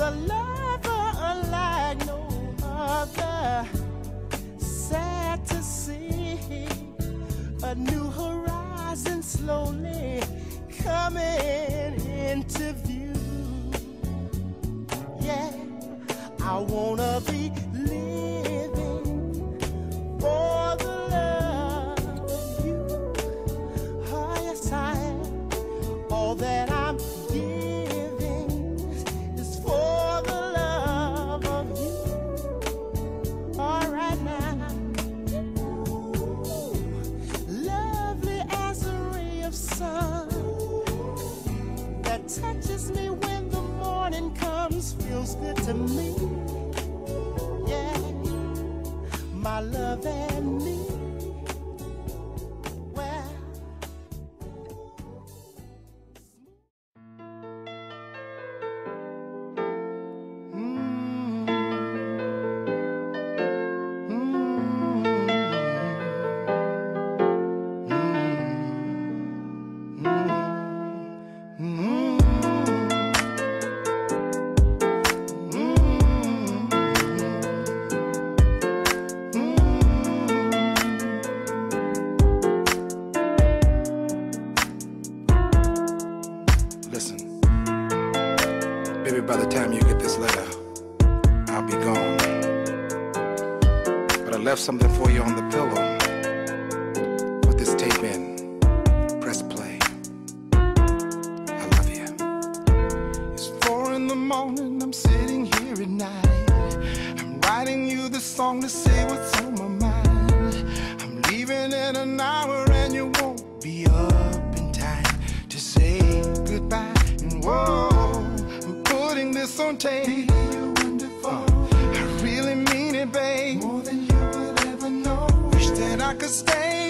a lover unlike no other. Sad to see a new horizon slowly coming into view. Yeah, I wanna be that touches me when the morning comes, feels good to me. Yeah, my love and me. Listen, baby, by the time you get this letter, I'll be gone. But I left something for you on the pillow. Put this tape in, press play. I love you. It's four in the morning, I'm sitting here at night. I'm writing you this song to say what's on my mind. Whoa, I'm putting this on tape. Uh, I really mean it, babe. More than you will ever know. Wish that I could stay,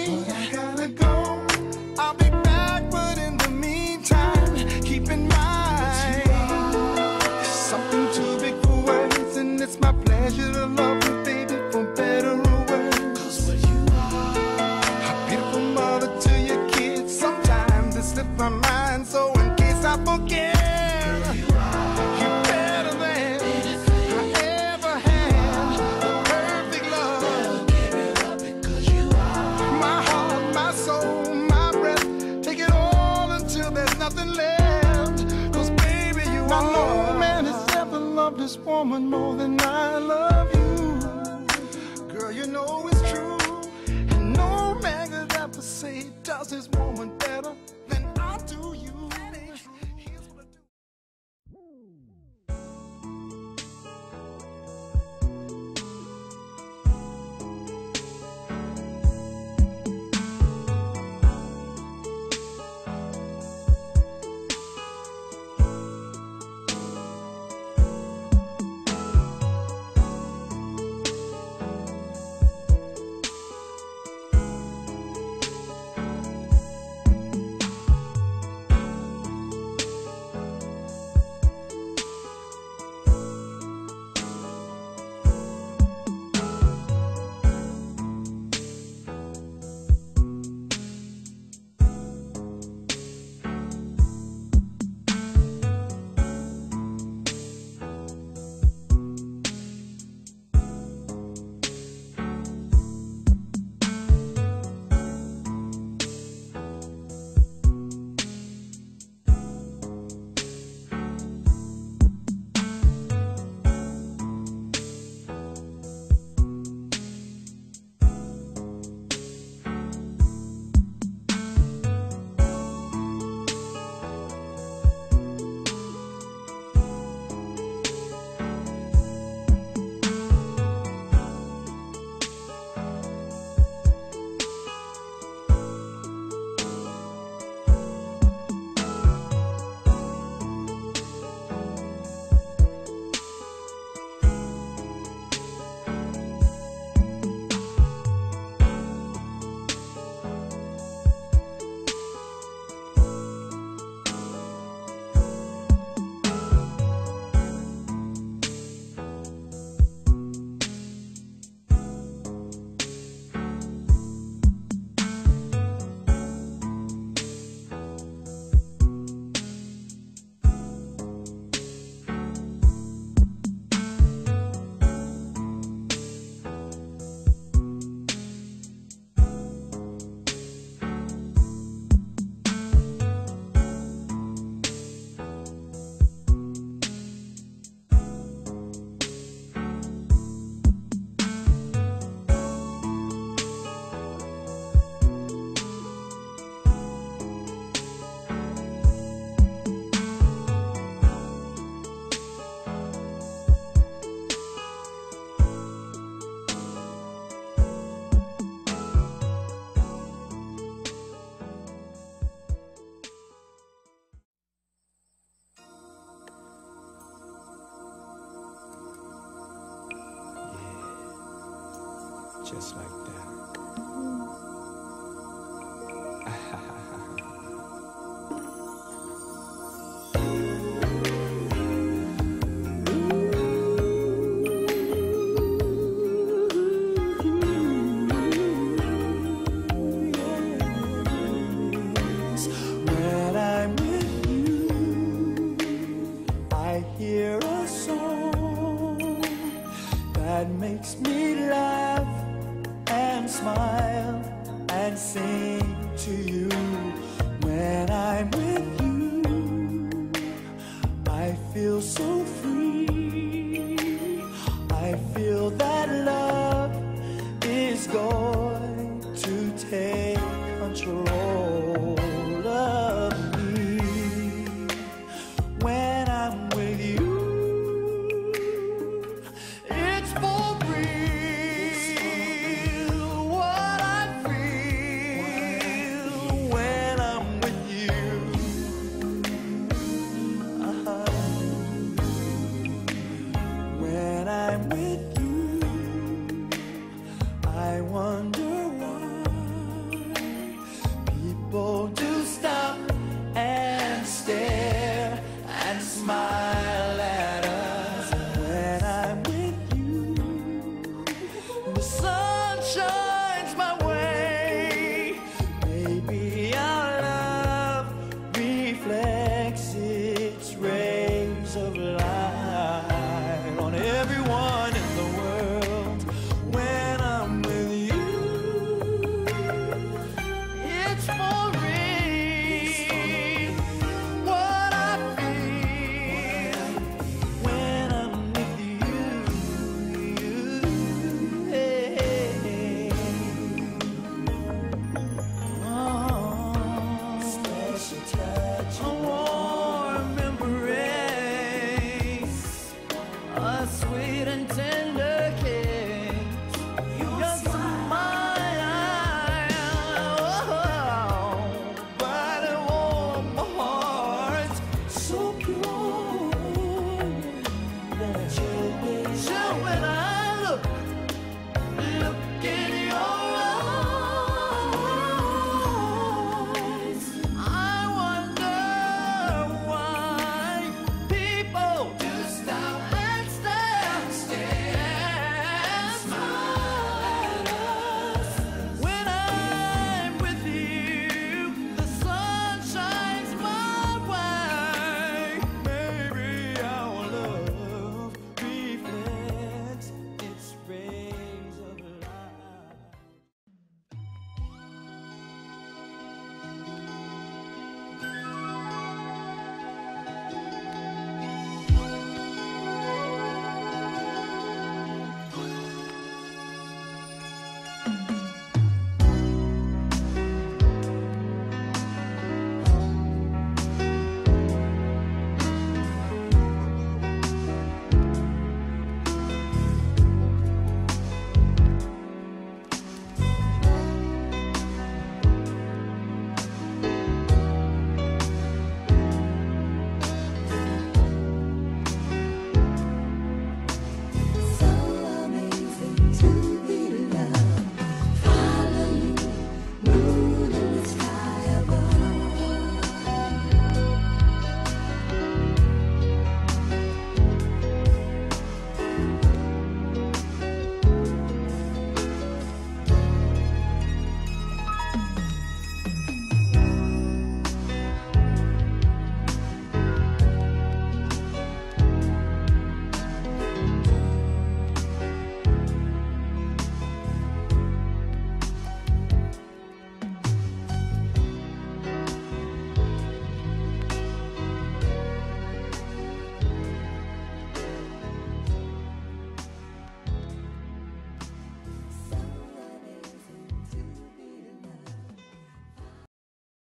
just like that. feel so